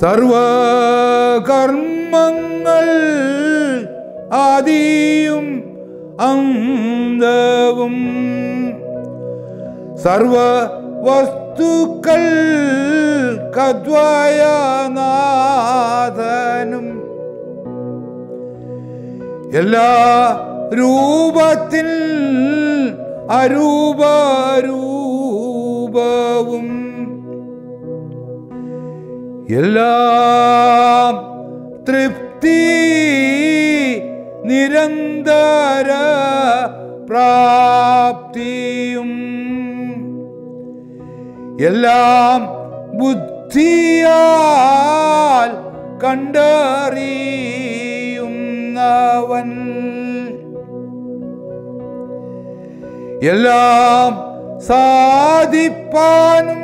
സർവകർമ്മങ്ങൾ ആദിയും അന്തവും സർവ വസ്തുക്കൾ കദ്വയനാഥനും. എല്ലാ രൂപത്തിൽ അരൂപരൂപവും എല്ലാം തൃപ്തി നിരന്തര പ്രാപ്തിയും. എല്ലാം ബുദ്ധിയാൽ കണ്ടറിയുന്നവൻ. എല്ലാം സാധിപ്പാനും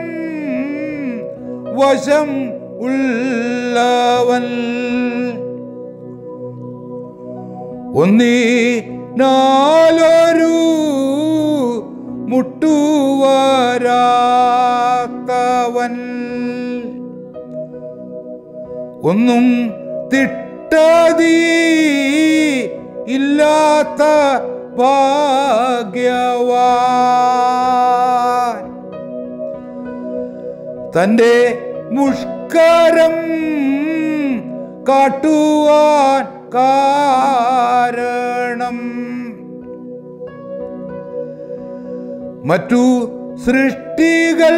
വശം ഉള്ളവൻ. ഒന്നീ നാലൊരു മുട്ടുവരാത്തവൻ. ഒന്നും തിട്ടതീ ഇല്ലാത്ത ഭാഗ്യവാൻ. തന്റെ മുഷ്കരം കാട്ടുവാൻ കാരണം. മറ്റു സൃഷ്ടികൾ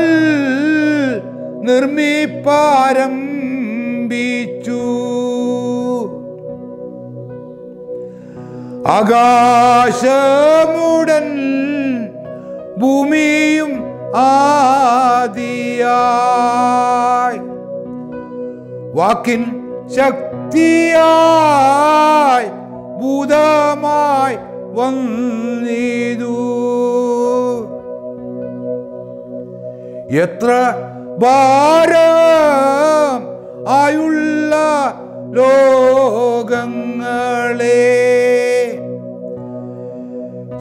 നിർമ്മിപ്പാരംഭിച്ചു. ആകാശമുടൻ ഭൂമിയും ആദിയായി. വാക്കിൻ ശക്തിയായി ഭൂതമായി വന്നിതു. എത്ര ഭാരം ആയുള്ള ലോകങ്ങളെ.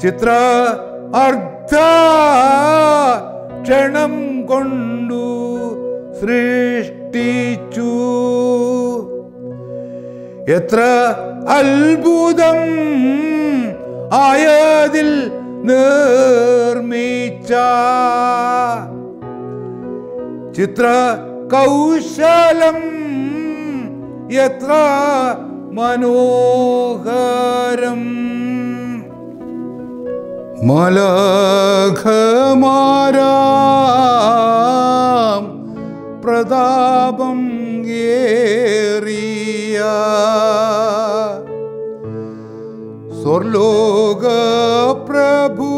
ചിത്ര അർദ്ധ ക്ഷണം കൊണ്ടു സൃഷ്ടിച്ചു. എത്ര അത്ഭുതം ആയതിൽ നിർമ്മിച്ച ചിത്ര കൗശലം എത്ര മനോഹരം. മലഘമാരാം പ്രതാപം ഏറിയ സ്വർലോക പ്രഭു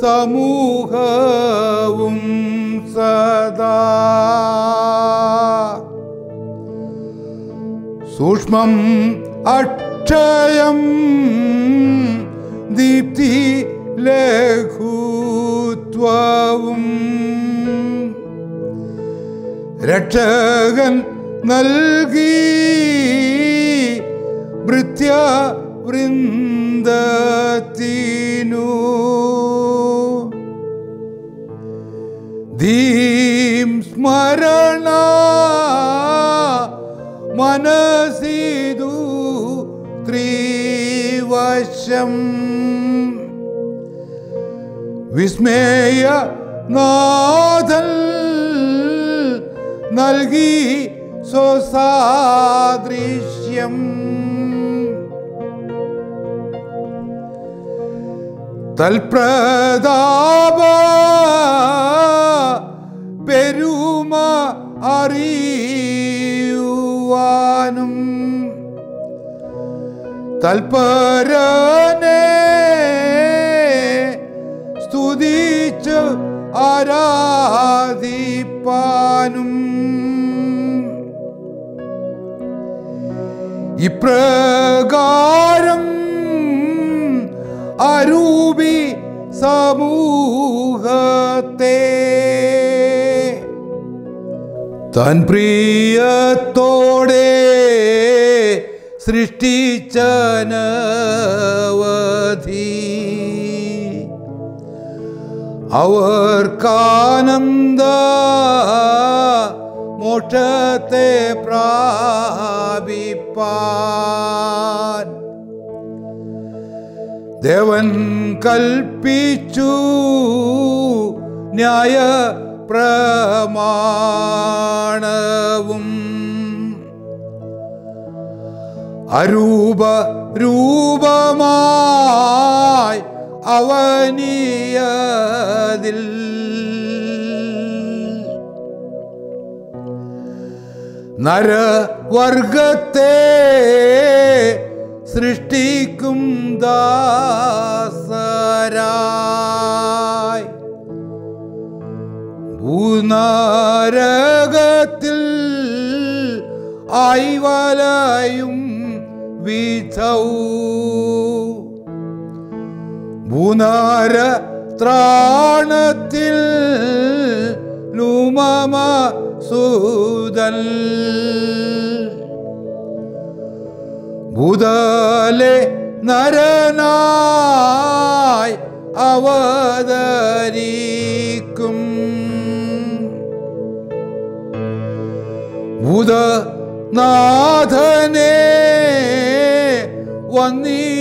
സമൂഹവും സദാ. സൂക്ഷ്മം അക്ഷയം ദീപ്തി ലഘുത്വവും. രക്ഷകൻ നൽകി ഭൃത്യ വൃന്ദത്തിനു ധീം സ്മരണ മനസിതു ത്രീവശം. വിസ്മേയ നാഥൽ നൽകി സ്വസാദൃശ്യം തൽപ്രതാപ പെരുമ അറിയുവാനും തൽപരനെ സ്തുതിച്ച് ആരാധിപ്പാനും ഇപ്രകാരം അരൂപി സമൂഹത്തെ തൻ പ്രിയത്തോടെ സൃഷ്ടിച്ചനവധി അവർക്കാനന്ദ മോക്ഷത്തെ പ്രാപിപ്പാൻ ദേവൻ കൽപ്പിച്ചു ന്യായ പ്രമാണവും അരൂപ രൂപമായി അവനിയതിൽ നരവർഗത്തെ സൃഷ്ടിക്കും ദാസരായി. ഭൂനരകത്തിൽ ആയിവലയും വിധൗ ഭൂനര ത്രാണത്തിൽ ലുമമ സൂതൽ ഭൂതലെ നരനായി അവതരിക്കും. ഭൂതനാഥനെ വന്നിച്ചാരാധിച്ചു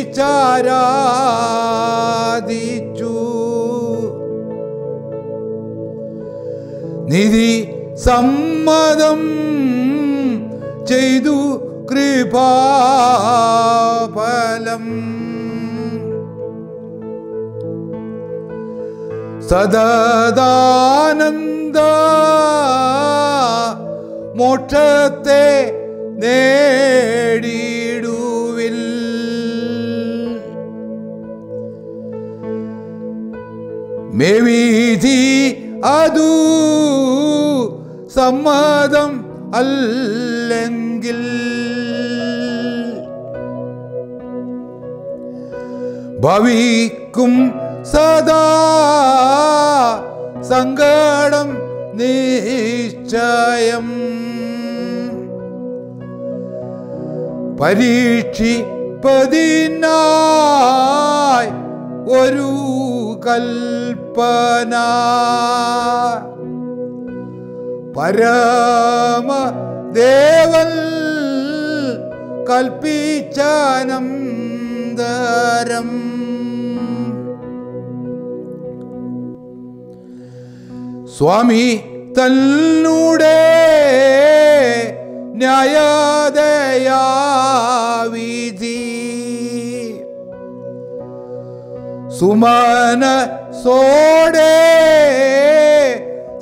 നിധി സമ്മതം ചെയ്തു കൃപാഫലം. സദാനന്ദ മോക്ഷത്തെ നേടിടുവിൽ മേവീതി സമ്മതം അല്ലെങ്കിൽ ഭവിക്കും സദാ സങ്കടം നിശ്ചയം. പരീക്ഷിപ്പതിനായി ഒരു കൽപ്പന. പരമ കൽപ്പിച്ചാനന്ദരം. സ്വാമി തന്നൂടെ ന്യായദയാവിധി. സുമന സോടെ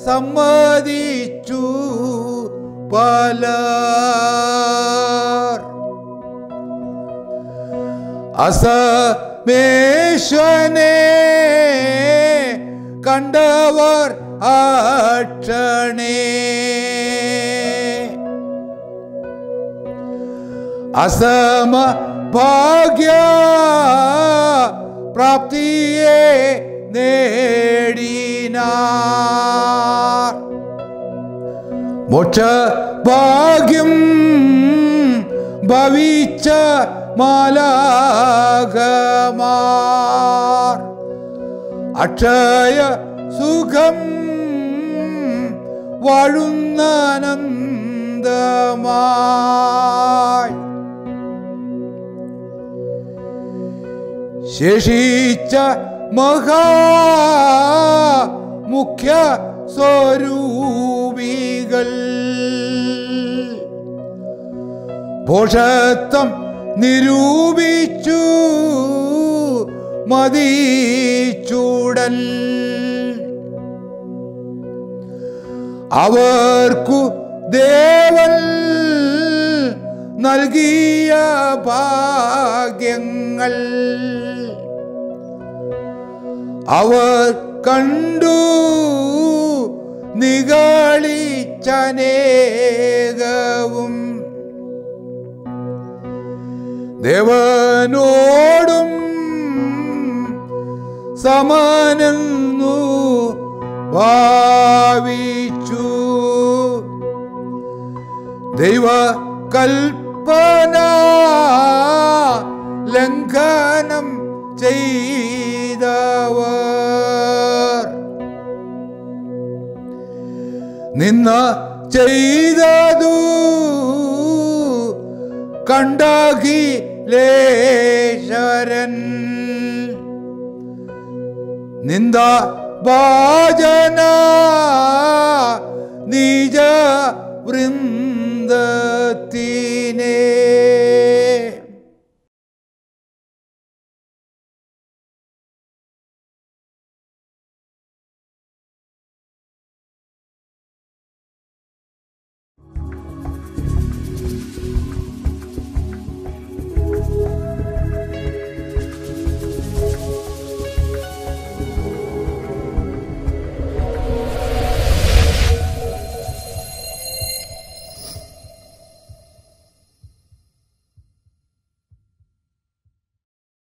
സമ്മതിച്ചു പലർ അസമേശ്വനെ കണ്ടവർ അക്ഷണേ അസമ ഭാഗ്യ പ്രാപ്തിയെ നേടിനാർ മോക്ഷ ഭാഗ്യം ഭവിച്ച മാലാകമാർ അക്ഷയ സുഖം വാഴുന്നനന്ദമായി ശേഷിച്ച മഹാ മുഖ്യ സ്വരൂപികൾ. ഭോഷത്വം നിരൂപിച്ചു മതിച്ചൂടൻ. അവർക്കു ദേവൻ നൽകിയ ഭാഗ്യങ്ങൾ. അവർ കണ്ടു നിഗളിച്ചനേകവും. ദേവനോടും സമാനെന്നു ഭാവിച്ചു. ദൈവ കൽപ്പന ലംഘനം ചെയ്തവർ നിന്ന ചെയ്തതു കണ്ടഖിലേശ്വരൻ നിന്ദ ഭാജന നിജ വൃന്ദത്തിനേ